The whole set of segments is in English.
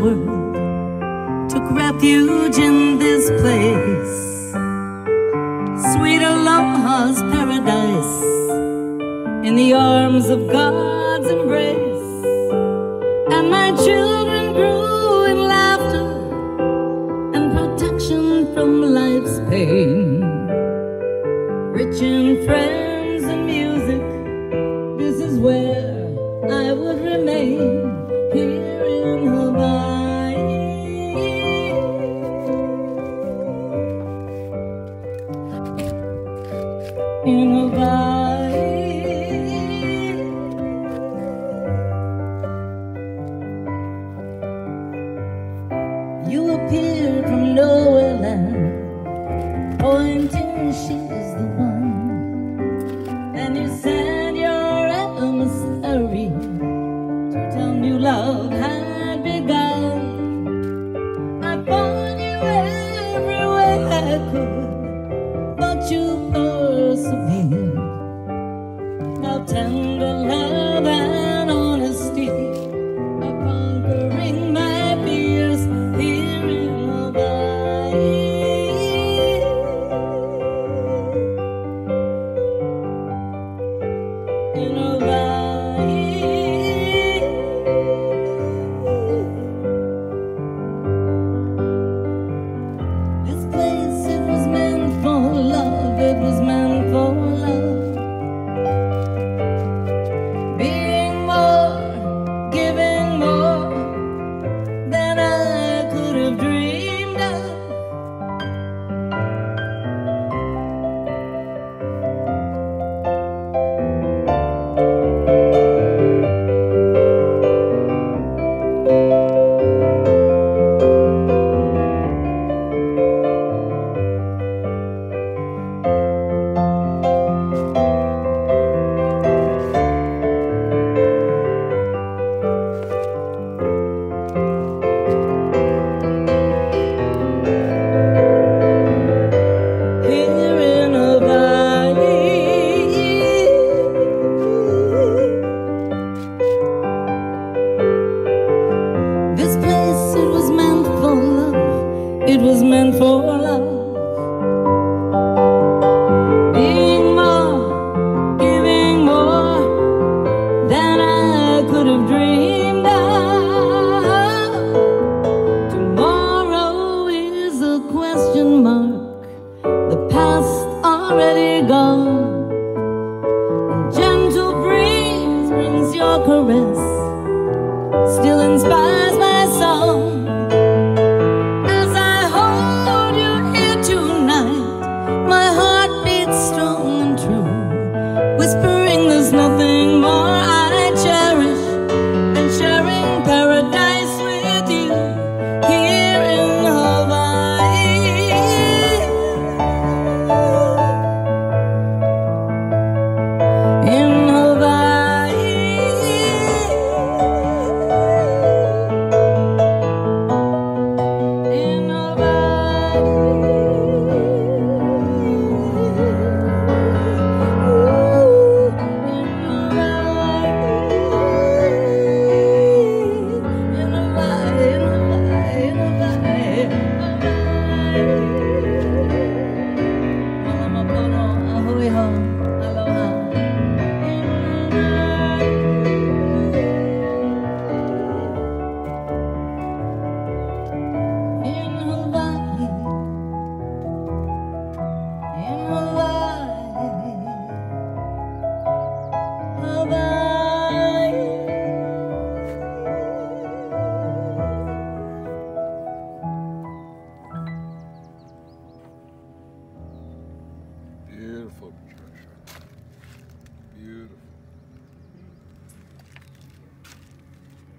world took refuge in this place. Sweet aloha's paradise in the arms of God's embrace. And my children grew in laughter and protection from life's pain. Rich in friends and music, this is where I would remain nowhere land, pointing she is the one. And you sent your emissary to tell me love had begun. I found you everywhere I could, In Hawaii. It was meant for love. Being more, giving more than I could have dreamed of. Tomorrow is a question mark. The past already gone. Gentle breeze brings your caress still inspires my song. Whispering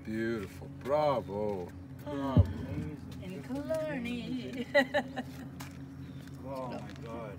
Beautiful. Bravo. Bravo. In Killarney. Oh my God.